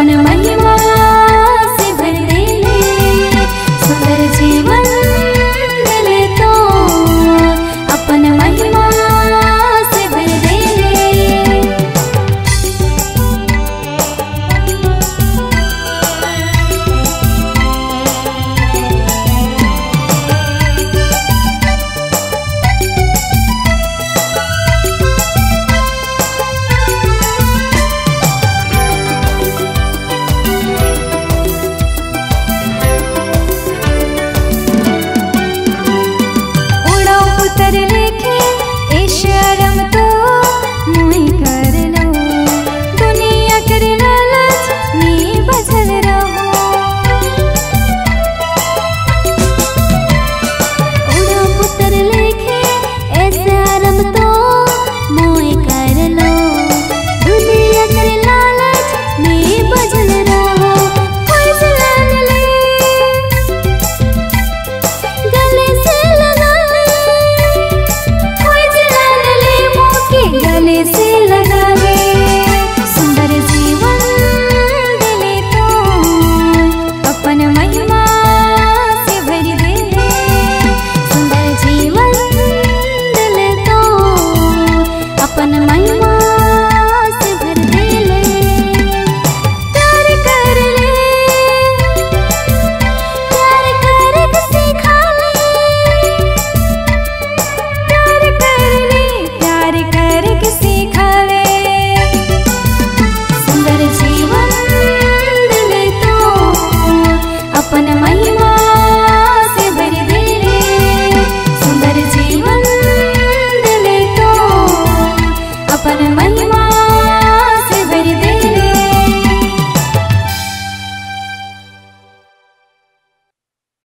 अपना महिमा तरले